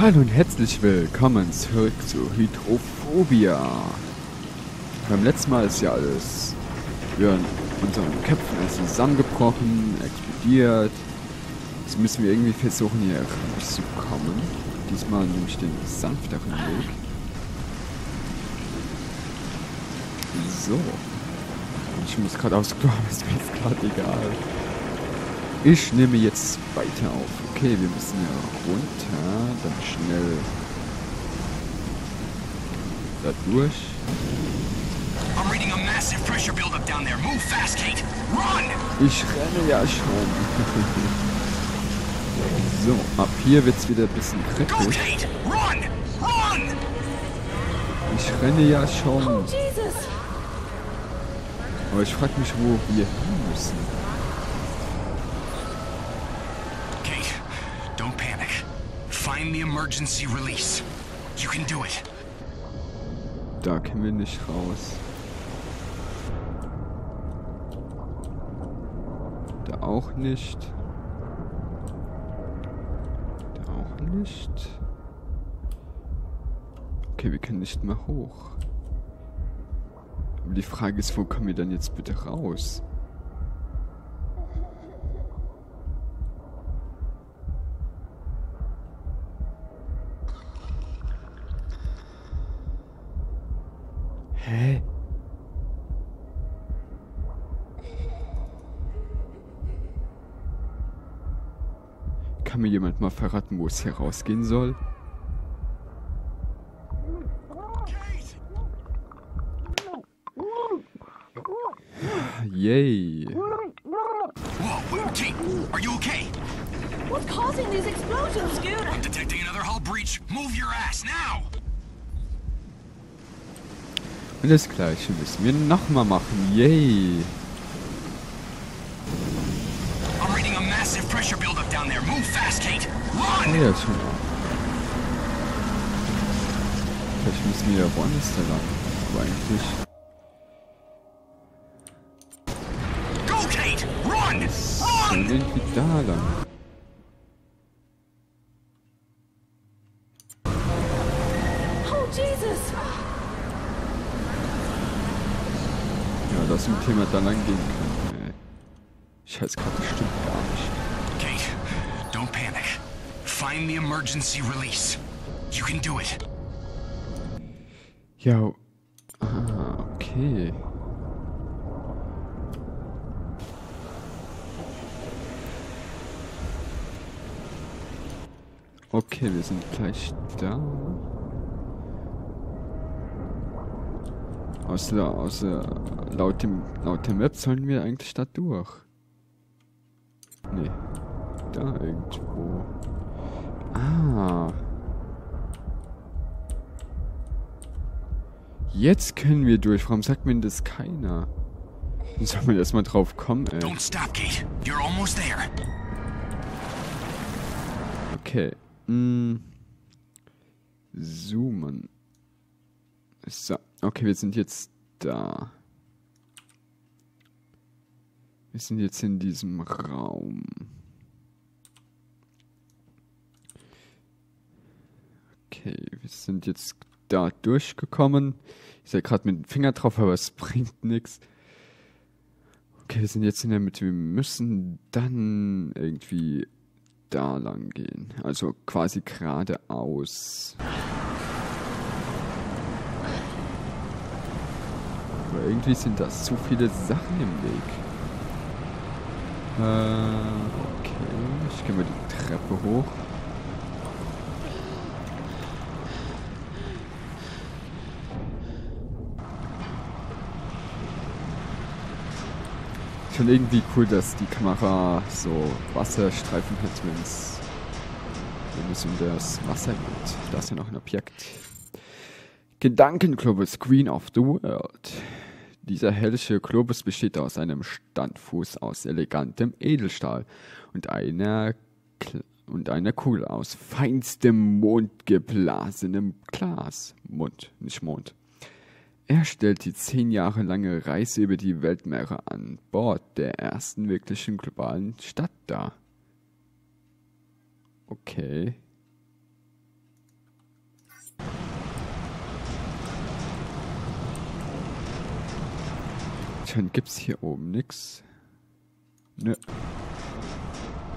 Hallo und herzlich willkommen zurück zu Hydrophobia. Beim letzten Mal ist ja alles wir unseren Köpfen alles zusammengebrochen, explodiert. Jetzt müssen wir irgendwie versuchen, hier rauszukommen. Diesmal nehme ich den sanfteren Weg. So. Ich muss gerade aufs Klo, ist mir jetzt gerade egal. Ich nehme jetzt weiter auf. Okay, wir müssen ja runter. Dann schnell da durch. Ich renne ja schon. so, ab hier wird's wieder ein bisschen kritisch. Ich renne ja schon. Oh, Aber ich frage mich, wo wir hin müssen. Find the emergency release. You can do it. Da können wir nicht raus. Da auch nicht. Da auch nicht. Okay, wir können nicht mehr hoch. Aber die Frage ist, wo kommen wir dann jetzt bitte raus? Hä? Kann mir jemand mal verraten, wo es hier rausgehen soll? Yay. Whoa, Kate, are you okay? What's causing these explosions, dude? I'm detecting another hull breach. Move your ass now. Und das gleiche müssen wir nochmal machen. Yay. Run! ja, schon. Vielleicht müssen wir ja woanders da lang. Aber eigentlich Go, Kate! Run! Run! irgendwie da lang. Im Thema da lang gehen können. Ey. Scheiß gerade, das stimmt gar nicht. Kate, don't panic. Find the emergency release. You can do it. Ja. Ah, okay. Okay, wir sind gleich da. Außer, außer laut dem laut der Map sollen wir eigentlich da durch. Nee. Da irgendwo. Ah. Jetzt können wir durch. Warum sagt mir das keiner? Soll man erstmal drauf kommen, ey? Don't stop, Kate. You're almost there. Okay. Mm. Zoomen. So. Okay, wir sind jetzt da. Wir sind jetzt in diesem Raum. Okay, wir sind jetzt da durchgekommen. Ich sehe gerade mit dem Finger drauf, aber es bringt nichts. Okay, wir sind jetzt in der Mitte. Wir müssen dann irgendwie da lang gehen. Also quasi geradeaus. Aber irgendwie sind das zu viele Sachen im Weg. Äh, okay. Ich gehe mal die Treppe hoch. Schon irgendwie cool, dass die Kamera so Wasserstreifen hat, wenn es wenn es um das Wasser geht. Da ist ja noch ein Objekt. Gedankenglobus Queen of the World. Dieser hellsche Globus besteht aus einem Standfuß aus elegantem Edelstahl und einer und einer Kugel aus feinstem mondgeblasenem Glas. Mond, nicht Mond. Er stellt die zehn Jahre lange Reise über die Weltmeere an Bord der ersten wirklichen globalen Stadt dar. Okay. Anscheinend gibt's hier oben nix. Nö.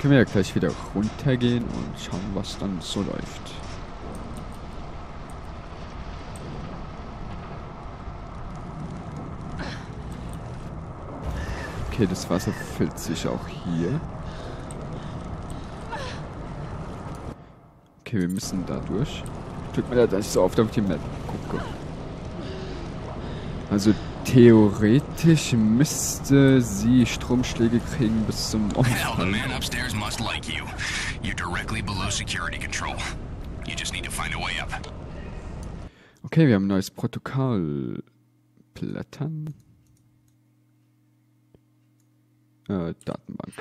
Können wir ja gleich wieder runtergehen und schauen, was dann so läuft. Okay, das Wasser füllt sich auch hier. Okay, wir müssen da durch. Tut mir leid, dass ich so oft auf die Map gucke. Also theoretisch müsste sie Stromschläge kriegen bis zum up. Okay, wir haben ein neues Protokoll. Blättern. Äh, Datenbank.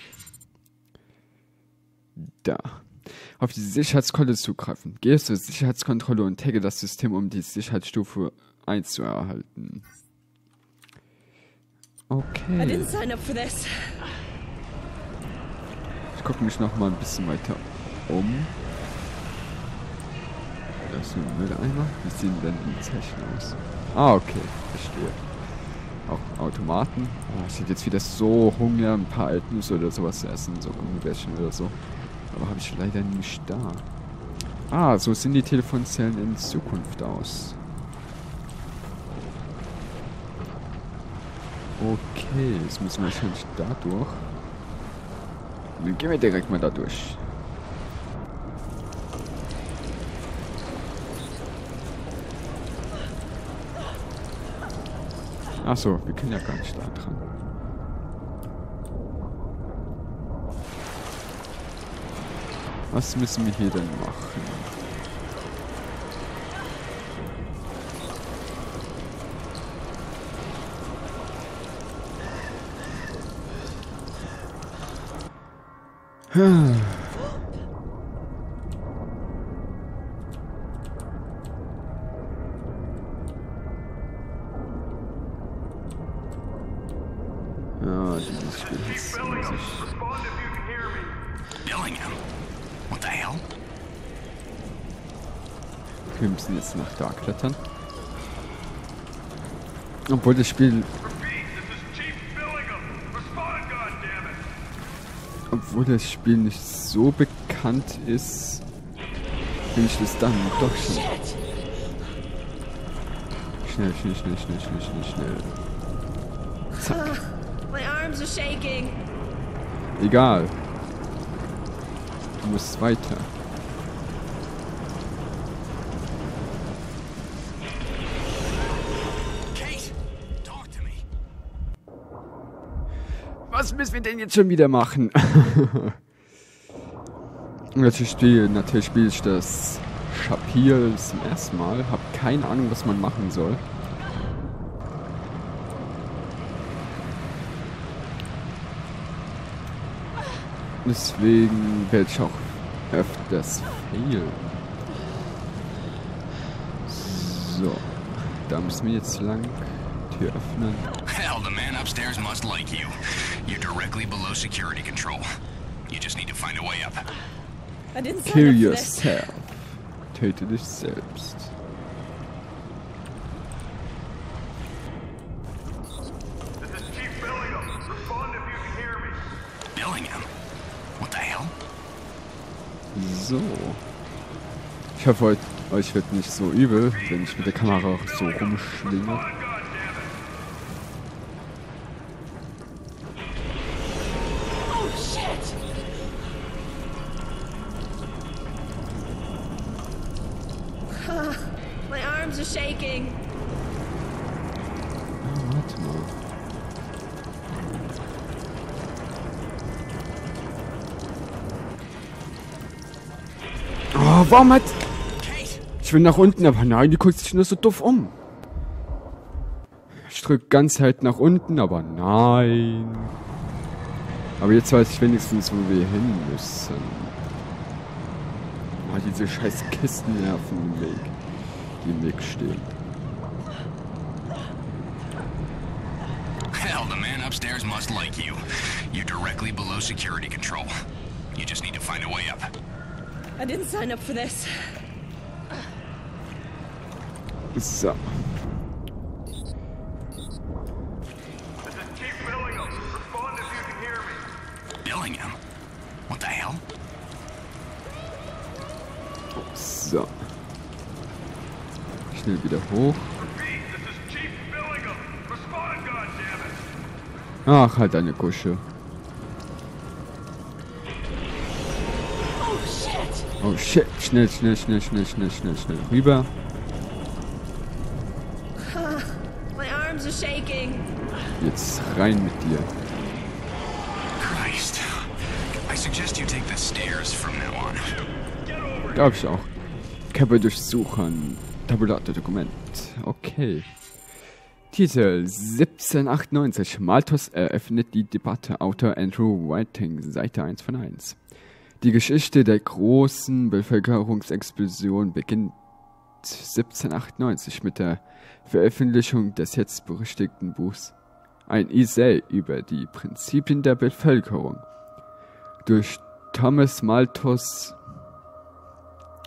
Da. Auf die Sicherheitskontrolle zugreifen. Gehe zur Sicherheitskontrolle und tagge das System, um die Sicherheitsstufe 1 zu erhalten. I Okay. didn't sign up for this. Ich gucke mich noch mal ein bisschen weiter um. Da ist ein Mülleimer. Wie sehen denn die Zeichen aus? Ah, okay. Verstehe. Auch Automaten. Oh, ich hätte jetzt wieder so Hunger, ein paar Altnüsse oder sowas zu essen. So Gummibärchen oder so. Aber habe ich leider nicht da. Ah, so sehen die Telefonzellen in Zukunft aus. Okay, jetzt müssen wir wahrscheinlich da durch. Dann gehen wir direkt mal da durch. Achso, wir können ja gar nicht da dran. Was müssen wir hier denn machen? Ja, dieses Spiel ist an sich. Respond if you can hear me. Billingham? What the hell? Wir müssen jetzt nach da klettern. Obwohl das Spiel, Repeat, this is Chief Billingham. Respond, goddammit. Obwohl das Spiel nicht so bekannt ist, bin ich das dann doch schon. Schnell, schnell, schnell, schnell, schnell, schnell, schnell. Zack. Egal. Du musst weiter. Was müssen wir denn jetzt schon wieder machen? natürlich spiele, natürlich spiele ich das Shapiel zum ersten Mal. Hab keine Ahnung, was man machen soll. Deswegen werde ich auch öfters failen. So, da müssen wir jetzt lang. Tür öffnen. The man upstairs must like you. You're directly below security control. You just need to find a way up. I didn't Kill yourself. Töte dich selbst. So. Ich hoffe, euch- euch wird nicht so übel, wenn ich mit der Kamera so rumschwinge. My arms are shaking. Ah, warte mal. Oh, warum hat... Ich will nach unten, aber nein, die guckt sich nur so doof um. Ich drück ganz halt nach unten, aber nein. Aber jetzt weiß ich wenigstens, wo wir hin müssen diese scheiß Kistennerven im Weg, die im Weg stehen. Hell, the man upstairs must like you. You're directly below security control. You just need to find a way up. I didn't sign up for this. So. Billingham? What the hell? So. Schnell wieder hoch. Ach, halt deine Kusche. Oh shit! Oh shit. Schnell, schnell, schnell, schnell, schnell, schnell, schnell. Rüber. My arms are shaking. Jetzt rein mit dir. Christ. I suggest you take the stairs from now on. Glaub ich auch. Körper durchsuchen. Tabulator-Dokument. Okay. Titel 1798. Malthus eröffnet die Debatte. Autor Andrew Whiting. Seite 1 von 1. Die Geschichte der großen Bevölkerungsexplosion beginnt 1798 mit der Veröffentlichung des jetzt berüchtigten Buchs Ein Essay über die Prinzipien der Bevölkerung durch Thomas Malthus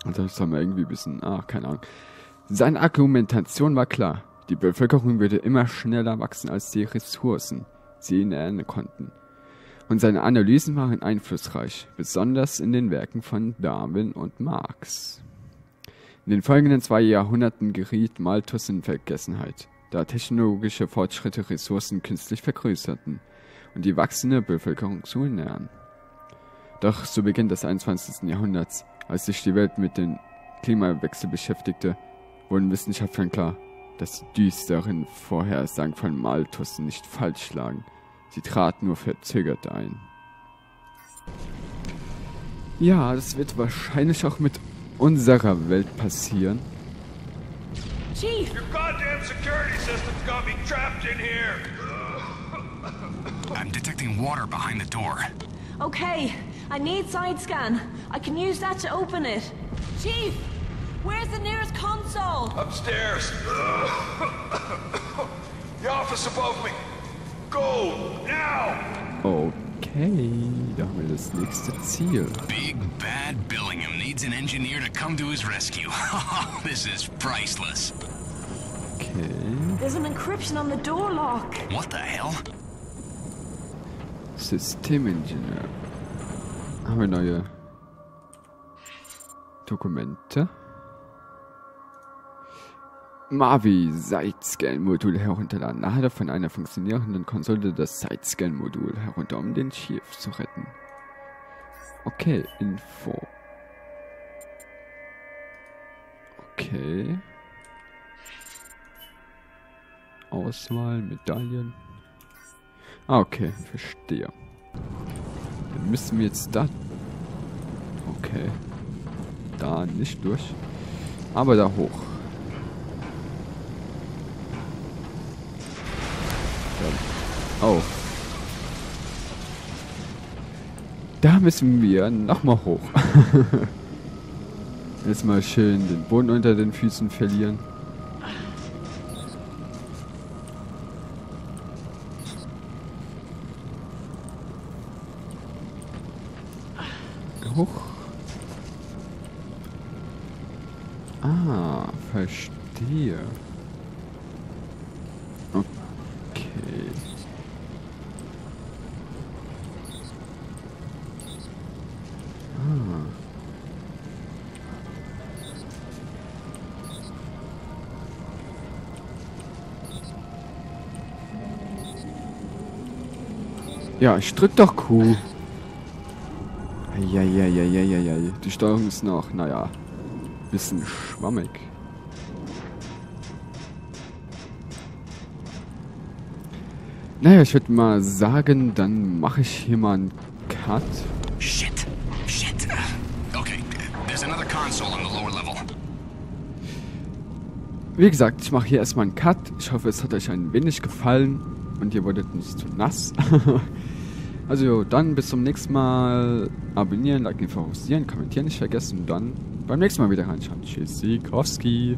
und das haben wir irgendwie ein bisschen, ah, keine Ahnung. Seine Argumentation war klar. Die Bevölkerung würde immer schneller wachsen als die Ressourcen, sie ihn ernähren konnten. Und seine Analysen waren einflussreich, besonders in den Werken von Darwin und Marx. In den folgenden zwei Jahrhunderten geriet Malthus in Vergessenheit, da technologische Fortschritte Ressourcen künstlich vergrößerten und die wachsende Bevölkerung zu ernähren. Doch zu Beginn des 21. Jahrhunderts, als sich die Welt mit dem Klimawechsel beschäftigte, wurden Wissenschaftlern klar, dass die düsteren Vorhersagen von Malthus nicht falsch lagen. Sie traten nur verzögert ein. Ja, das wird wahrscheinlich auch mit unserer Welt passieren. Chief! Your goddamn security system's got me trapped in here. I'm detecting water behind the door. Okay, I need side scan. I can use that to open it. Chief! Where's the nearest console? Upstairs. the office above me. Go, now! Okay, da haben wir das nächste Ziel. Big Bad Billingham needs an engineer to come to his rescue. this is priceless. Okay. There's an encryption on the door lock. What the hell? Systemingenieur. Haben wir neue Dokumente? Mavi Sidescan-Modul herunterladen. Lade von einer funktionierenden Konsole das Sidescan-Modul herunter, um den Chief zu retten. Okay, Info. Okay. Auswahl, Medaillen. Ah, okay, verstehe. Müssen wir jetzt da... Okay. Da nicht durch. Aber da hoch. Oh. Da müssen wir nochmal hoch. Erstmal schön den Boden unter den Füßen verlieren. Verstehe. Okay. Ah. Ja, ich drück doch Q. Eieieiei. Die Steuerung ist noch, naja, bisschen schwammig. Naja, ich würde mal sagen, dann mache ich hier mal einen Cut. Shit. Shit. Okay, there's another console on the lower level. Wie gesagt, ich mache hier erstmal einen Cut. Ich hoffe, es hat euch ein wenig gefallen und ihr wurdet nicht zu nass. also, dann bis zum nächsten Mal. Abonnieren, liken, favorisieren, kommentieren nicht vergessen und dann beim nächsten Mal wieder reinschauen. Tschüssikowski.